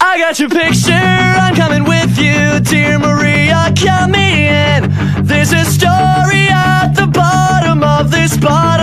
I got your picture, I'm coming with you, dear Maria, count me in. There's a story at the bottom of this bottle.